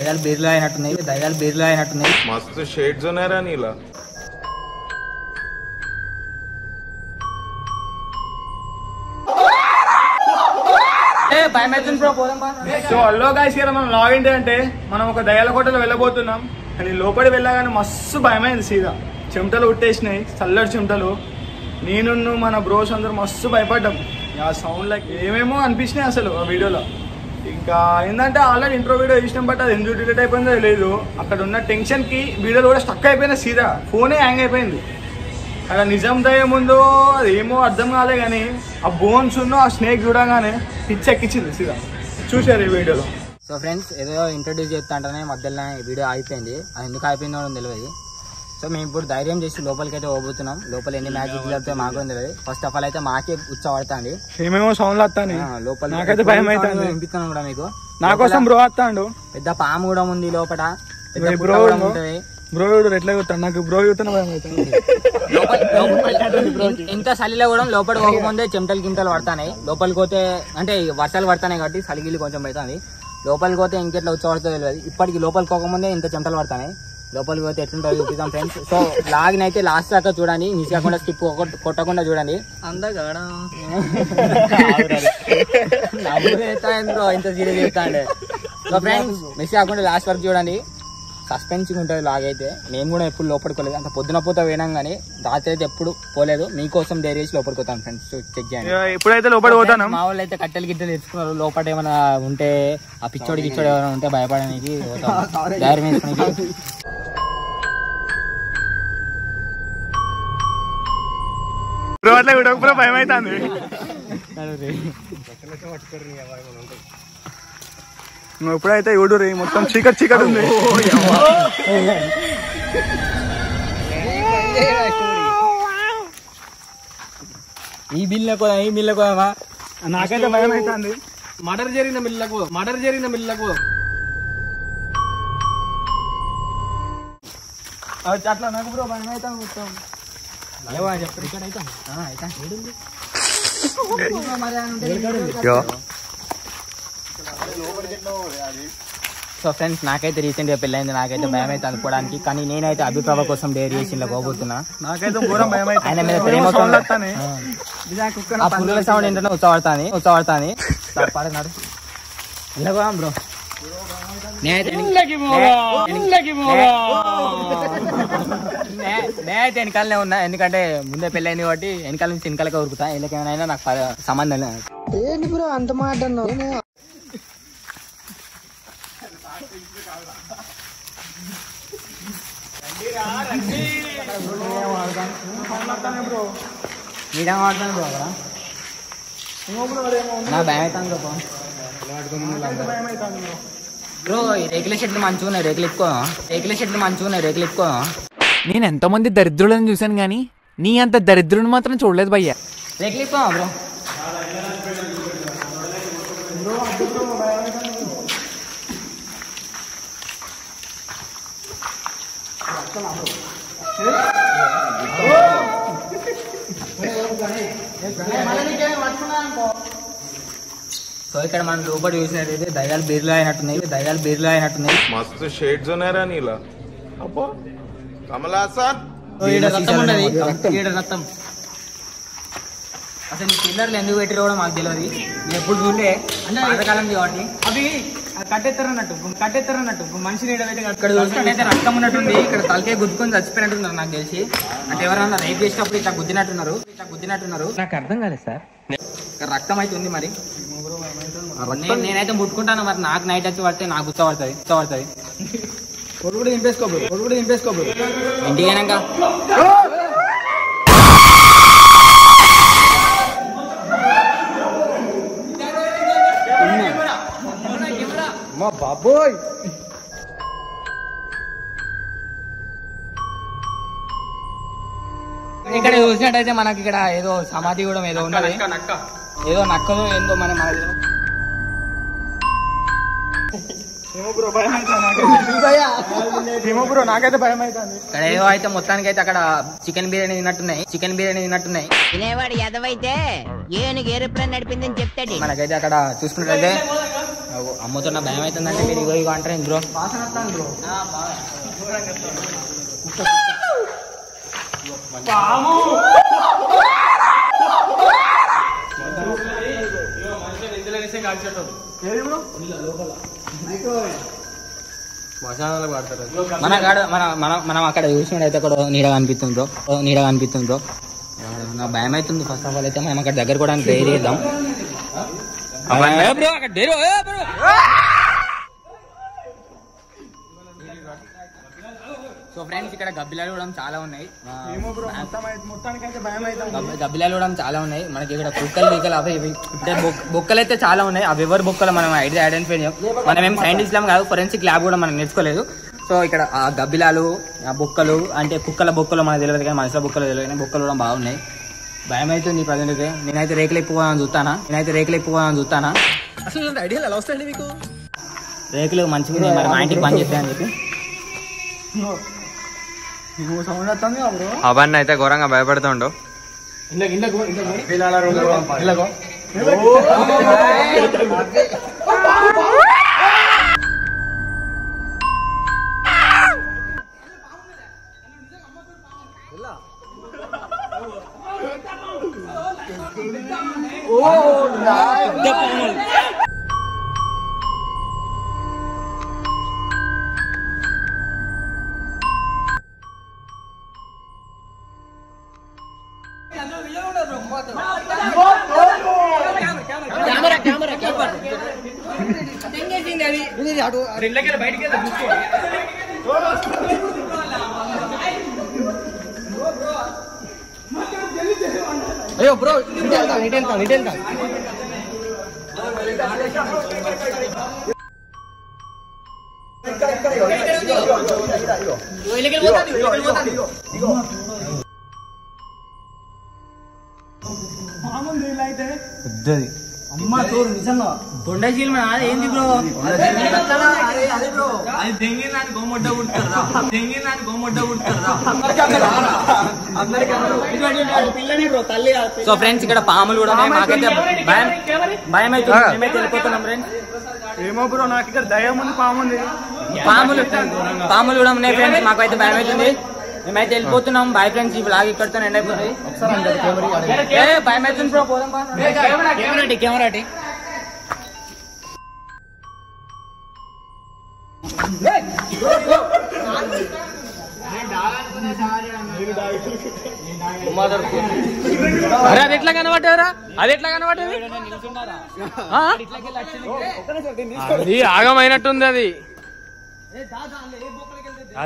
దయ్యాలు బేర్లు అయినట్టున్నాయి దయ్యాలు బేర్లు అయినట్టున్నాయి. మస్తు షేడ్స్ ఉన్నారా నీలా. సో అల్లో గాయస్ కదా మనం లాగిన్ అంటే మనం ఒక దయాల కోటలో వెళ్ళబోతున్నాం. కానీ లోపలి వెళ్ళగానే మస్తు భయమైంది సీదా. చెమటలు ఉట్టేసినాయి చల్లటి చెమటలు. నేను మన బ్రోస్ అందరూ మస్తు భయపడ్డాం. ఆ సౌండ్ లైక్ ఏమేమో అనిపించినాయి అసలు ఆ వీడియోలో ఇంకా ఏంటంటే ఆల్రెడీ ఇంట్రో వీడియో చూసినాం బట్ అది ఎందుకు డిలీట్ అయిపోయిందో తెలియదు అక్కడ ఉన్న టెన్షన్కి వీడియోలో కూడా స్టక్ అయిపోయినా సీదా. ఫోనే హ్యాంగ్ అయిపోయింది. అక్కడ నిజం దయ్యం ఉందో అది ఏమో అర్థం కాలే కానీ ఆ బోన్స్ ఉన్నో ఆ స్నేక్ చూడగానే పిచ్చెక్కించింది సీదా. చూశారు ఈ వీడియోలో. సో ఫ్రెండ్స్ ఏదో ఇంట్రడ్యూస్ చేస్తా అంటేనే మధ్యలో వీడియో అయిపోయింది అది ఎందుకు అయిపోయిందో తెలియదు. సో మేము ఇప్పుడు ధైర్యం చేసి లోపలికి అయితే పోబోతున్నాం. లోపల ఎన్ని మ్యాజిక్ జరిగితే మాకు తెలియదు. ఫస్ట్ ఆఫ్ ఆల్ అయితే మాకే ఉత్సవడుతుంది ఏమేమో సౌండ్లు వస్తాను. లోపల నాకైతే భయం అవుతుంది వినిపిస్తాను కూడా మీకు. నా కోసం బ్రో వస్తాడు. పెద్ద పాము కూడా ఉంది లోపల. పెద్ద బ్రో? ఉంటది. బ్రో చూడు ఎట్లా చూస్తాడు? నాకు బ్రో చూస్తున్న భయం అవుతుంది. లోపల- లోపల- ఇంత చలిలో కూడా లోపల పోకముందే చెమటలు గింటలు పడతాయి లోపలికి పోతే అంటే వర్షాలు పడతాయి కాబట్టి చలిగిలి కొంచెం అవుతుంది లోపలికి పోతే ఇంకెట్లా ఉచ్చబడుతుందో తెలియదు. ఇప్పటికి లోపలికి పోకముందే ఇంత చెమటలు పడతాయి లోపలికి పోతే ఎట్లుంటుందో చూపిద్దాం ఫ్రెండ్స్ సో లాగిన అయితే లాస్ట్ దాకా చూడండి. మిస్ కాకుండా స్కిప్ కొట్టకుండా చూడండి. అందగాడా? బ్రో ఇంత సీరియస్ చెప్తాండే సో ఫ్రెండ్స్ మిస్ కాకుండా లాస్ట్ వరకు చూడండి. సస్పెన్సింగ్ ఉంటుంది లాగైతే మేము కూడా ఎప్పుడు లోపలికి పోలేదు. అంత పొద్దున పూత పోయినాం కానీ రాత్రి అయితే ఎప్పుడు పోలేదు. మీకోసం చేసి లోపలికి పోతాను ఫ్రెండ్స్ చెక్ చేయండి. ఇక ఎప్పుడైతే లోపల పోతాను. మా వాళ్ళు అయితే కట్టెలు గిట్టెలు తెచ్చుకున్నారు. లోపల ఏమైనా ఉంటే ఆ పిచ్చోడి గిచ్చోడి ఏమైనా ఉంటే భయపడడానికి పోతాం. ధైర్యం బ్రో అట్లా బ్రో భయం అవుతుంది నువ్వు ఎప్పుడైతే చూడు రే మొత్తం చీకటి చీకటి ఉంది. ఈ బిల్ కూడా ఈ బిల్ కూడా నాకైతే భయం అవుతుంది మర్డర్ జరిగిన మిల్లకు మర్డర్ జరిగిన మిల్లకు అట్లా నాకు బ్రో భయం అవుతుంది మొత్తం. సో ఫ్రెండ్స్ నాకైతే రీసెంట్గా పెళ్ళైంది. నాకైతే భయం అయితే అనుకోవడానికి. కానీ నేనైతే అభిప్రాయ కోసం డైరీ చేసి పోబోతున్నా. నాకైతే ఘోరం భయం ఆయన మీద అవుతుంది ప్రేమ సౌండ్ వస్తానే. ఆ. పురుగుల సౌండ్ ఏంటంటే ఉత్సవాడుతాని ఉత్సవాడుతాని పడనాడు. ఇలా పోదాం బ్రో నేనైతే నే- నేనైతే వెనకాలనే ఉన్నా ఎందుకంటే ముందే పెళ్ళైంది కాబట్టి వెనకాల నుంచి వెనకాలకే ఉరుకుతా వీళ్ళకేమైనా నాకు సంబంధం లేదు. వాడుతాను బ్రో అక్కడ? నా భయం అవుతాను బ్రో బ్రో ఈ రేకుల చెట్లు మంచిగా ఉన్నాయి రేకులు ఎక్కువ రేకుల చెట్లు మంచిగా ఉన్నాయి రేకులు ఎక్కువ నేను ఎంతమంది దరిద్రులను చూశాను కానీ నీ అంత దరిద్రుని మాత్రం చూడలేదు భయ్యా రేకులు ఎక్కువ బ్రో సో ఇక్కడ మనం లోపల చూసినట్టయితే దయ్యాలు బీర్లు అయినట్టున్నాయి దయ్యాలు బీర్లు అయినట్టున్నాయి. మస్తు షేడ్స్ ఉన్నారా నీలా. అబ్బో కమలాసన్ రక్తం రక్తం. అసలు పిల్లర్లు ఎందుకు పెట్టారు కూడా మాకు తెలియదు నేను ఎప్పుడు చూడలే. అంటే పాతకాలం కాబట్టి. అవి కట్టెత్తరన్నట్టు. కట్టెత్తరన్నట్టు. మనిషి నీడ ఇక్కడ చూసుకుంటే రక్తం ఉన్నట్టుంది. ఇక్కడ తలకే గుద్దుకొని చచ్చిపోయినట్టున్నారు నాకు తెలిసి. అంటే ఎవరైనా రేపు చేసినప్పుడు ఇట్లా గుద్దినట్టున్నారు. ఇట్లా గుద్దినట్టున్నారు. నాకు అర్థం కాలేదు సార్. రక్తం అయితే ఉంది మరి. నేనైతే ముట్టుకుంటాను మరి నాకు నైట్ వచ్చి పడితే నాకు గుర్తపడుతుంది గుర్తపడుతుంది కొడుకుడు దింపేసుకోబో ఇంటికి అయినాక మా బాబోయ్. ఇక్కడ చూసినట్టయితే మనకి ఇక్కడ ఏదో సమాధి కూడా ఏదో ఉన్నది. ఏదో నక్కదో ఏందో మన ఏదో అయితే మొత్తానికి అయితే అక్కడ చికెన్ బిర్యానీ తిన్నట్టున్నాయి. చికెన్ బిర్యానీ తిన్నట్టున్నాయి. తినేవాడు ఎదవైతే ఏనుగు ఏరోప్లేన్ నడిపిందని చెప్తాడు. మనకైతే అక్కడ చూసుకున్నట్లయితే అమ్ముతున్న భయం అవుతుందంటే మీరు ఇగో ఇగో అంటారు బ్రో ఏది వాడతారు. మన కాడ మన మనం మనం అక్కడ చూసినట్టయితే అక్కడ నీడ కనిపిస్తుంది బ్రో. నీడ కనిపిస్తుంది బ్రో. నాకు భయం అవుతుంది ఫస్ట్ ఆఫ్ ఆల్ అయితే మనం అక్కడ దగ్గర కూడా ట్రై చేద్దాం. ఏ బ్రో అక్కడ సో ఫ్రెండ్స్ ఇక్కడ గబ్బిలాలు కూడా చాలా ఉన్నాయి. గబ్బిలాలు కూడా చాలా ఉన్నాయి. మనకి ఇక్కడ కుక్కలు గీకలు అవి బొక్కలు అయితే చాలా ఉన్నాయి. అవి ఎవరు బొక్కలు మనం ఐడియా ఐడెంటిఫై చేయం మనం ఏం సైంటిస్ట్ కాదు ఫొరెన్సిక్ ల్యాబ్ కూడా మనం నేర్చుకోలేదు. సో ఇక్కడ ఆ గబ్బిలాలు ఆ బొక్కలు అంటే కుక్కల బొక్కలు మనకు తెలియదు కానీ మనుషుల బొక్కలు తెలియదు కానీ బొక్కలు కూడా బాగున్నాయి. భయం అవుతుంది ప్రజెంట్ అయితే నేనైతే రేకులు ఎక్కువ చూస్తానా? నేనైతే రేకులు ఎక్కువ చూస్తానా? అసలు ఐడియాలు ఎలా వస్తాయండి మీకు? రేకులు మంచిగా మరి మా ఇంటికి పని చేస్తాయని చెప్పి. అవన్నీ అయితే ఘోరంగా భయపడుతుండు. ఇందాక ఇందాక ఇందాక ఇలాగో అయ్యో బ్రో ఇటు వెళ్తాను ఇటు వెళ్తాను ఇటు వెళ్తాను మామూలు నీళ్ళు అయితే అమ్మ తోడు నిజంగా. కొండశీల్ ఏంది బ్రో? అది కుడతారా సో ఫ్రెండ్స్ ఇక్కడ పాములు కూడా ఉన్నాయి. మాకైతే భయం భయం అవుతుంది. మేమైతే వెళ్ళిపోతున్నాం ఫ్రెండ్స్. ఏమో బ్రో నాకు ఇక్కడ దయ్యం ఉంది పాముంది పాములు పాములు కూడా ఉన్నాయి ఫ్రెండ్స్. మాకైతే భయం అవుతుంది. మేమైతే వెళ్ళిపోతున్నాం బాయ్ ఫ్రెండ్స్ ఈ బ్లాగ్ ఇక్కడితో ఎండ్ అయిపోతుంది బ్రో పోదాం. కెమెరాటి కెమెరాటి అరే అది ఎట్లా కనబడ్డారా అది ఎట్లా కనబడ్డది? అది ఆగమైనట్టుంది అది.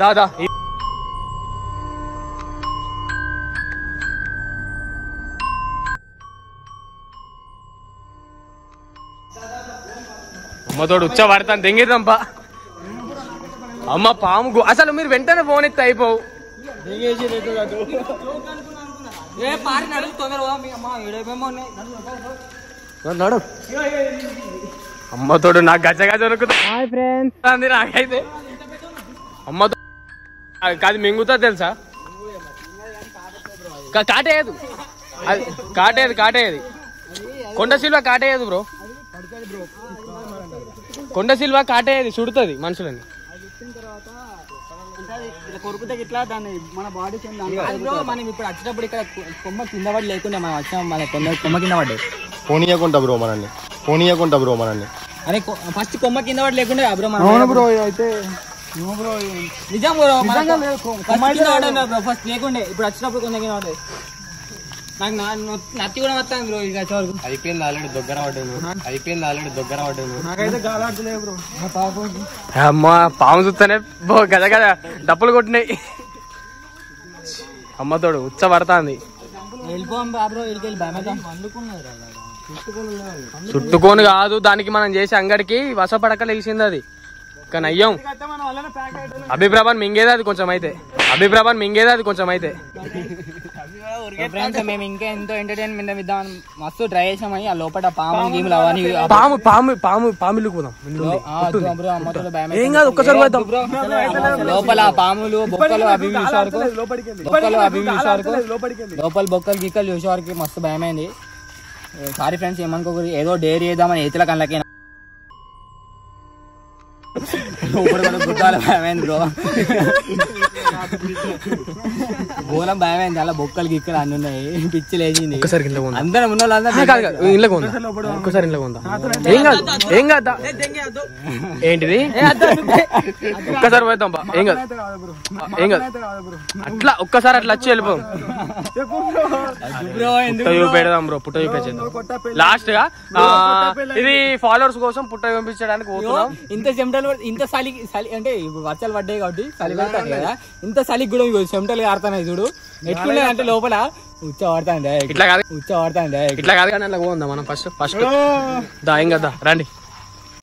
దాదా అమ్మతోడు ఉచ్చ పడతాను దెంగిద్దాంపా అమ్మ పాము గు- అసలు మీరు వెంటనే ఫోన్ ఎత్తి అయిపోవు. నడు అమ్మతోడు నాకు గజ గజ ఫ్రెండ్స్. నాకైతే. అమ్మతో కాదు మింగుతా తెలుసా? కాటేయదు. అది కాటేయదు కాటేయదు. కొండ సిల్వ కాటేయదు బ్రో. కొండ సిల్వ కాటేయదు సుడుతుంది మనుషులని. కొరుకుతే ఇట్లా దాన్ని మన బాడీ అది బ్రో మనం ఇప్పుడు వచ్చేటప్పుడు ఇక్కడ కొమ్మ కింద పడి లేకుండా మనం వచ్చాం మన కొమ్మ కొమ్మ కింద పడ్డాయి. పోనీయకుంటా బ్రో మనల్ని. పోనీయకుంటా బ్రో మనల్ని. అరే ఫస్ట్ కొమ్మ కింద పడి లేకుండా బ్రో మనం. అవును బ్రో అయితే నిజం బ్రో కొమ్మ కింద పడ్డా బ్రో ఫస్ట్ లేకుండే ఇప్పుడు వచ్చినప్పుడు కొంచెం కింద పడ్డాయి. నాకు నా నొ- నత్తి కూడా వస్తాను బ్రో ఇక వరకు అయిపోయింది ఆల్రెడీ దగ్గర పడ్డాను. అయిపోయింది ఆల్రెడీ దగ్గర పడ్డాను. నాకైతే బ్రో. పాపం అమ్మా పాము చూస్తేనే బో గద గద డప్పులు కొట్టినాయి. అమ్మతోడు ఉచ్చ పడతాంది. వెళ్ళిపోం అందుకున్నారు చుట్టుకోను కాదు దానికి మనం చేసే అంగడికి వసపడక లేచింది అది. కానీ అయ్యం అభిప్రాయం మింగేది అది కొంచెం అయితే. అభిప్రాయం మింగేది అది కొంచెం అయితే. ఫ్రెండ్స్ మేము ఇంకా ఎంతో ఎంటర్టైన్మెంట్ ఇద్దాం మస్తు ట్రై చేసామని ఆ లోపల పాము గీములు అవన్నీ పాము పాము పాము పాములు పోదాం ఏం కాదు ఒక్కసారి బ్రో లోపల ఆ పాములు బొక్కలు అవి బొక్కలు అవి ఇవి చూసే వరకు లోపలికి వెళ్ళి. లోపల బొక్కలు గిక్కలు చూసే వరకు మస్తు భయమైంది. సారీ ఫ్రెండ్స్ ఏమనుకోకూడదు. ఏదో డేర్ చేద్దామని ఎత్తుల కళ్ళకి భయమైంది బ్రో. గోళం భయమైంది అలా బొక్కలు గిక్కలు అన్ని ఉన్నాయి. పిచ్చి లేచింది. ఒకసారి ఇంట్లో కొందా? అందరం ఉన్న వాళ్ళందరూ కాదు కాదు ఇంట్లో కొందా? ఒక్కసారి ఇంట్లో కొందా? ఏం కాదు ఏం కాదు ఏంటిది? ఒక్కసారి పోతాం బా. ఏం కాదు. ఏం కాదు. అట్లా ఒక్కసారి అట్లా వచ్చి వెళ్ళిపోదాం. బ్రో. పుట్ట చూపెడదాం బ్రో? పుట్ట చూపించేద్దాం లాస్ట్గా ఇది ఫాలోవర్స్ కోసం పుట్ట చూపించడానికి పోతున్నాం. ఇంత చెమటలు ఇంత చలి చలి అంటే వర్షాలు పడ్డాయి కాబట్టి చలి పెడతాను కదా. ఇంత చలికి కూడా ఇగో చెమటలు కారుతున్నాయి చూడు. ఎట్లున్నాయి అంటే లోపల? ఉచ్చ పడతాండి ఇట్లా కాదు. ఉచ్చ పడతాండి ఇట్లా కాదు. కానీ అట్లా పోందా మనం ఫస్ట్ ఫస్ట్ దా ఏం కదా రండి.